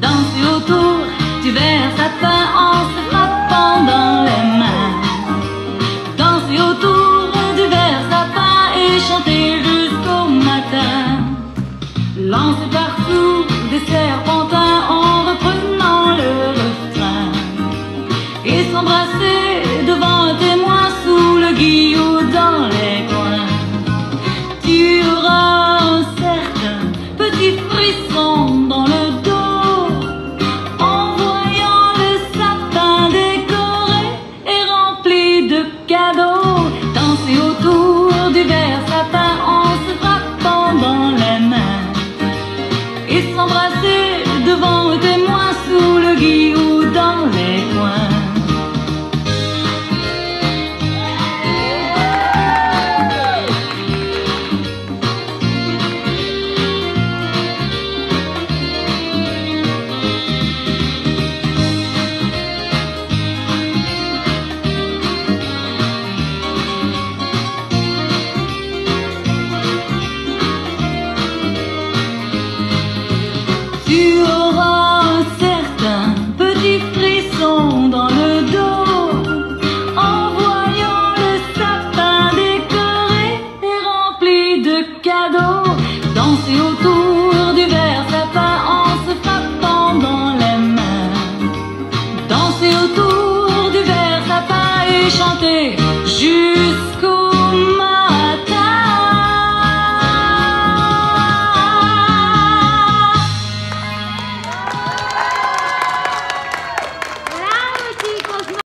Danser autour du verre sapin en se frappant dans les mains. Danser autour du verre sapin et chanter jusqu'au matin. Lancer partout des serpents de cadeaux. Danser autour du verre satin en se frappant dans la main. Et s'embrasser devant un témoin sous le guide. dans sur tout.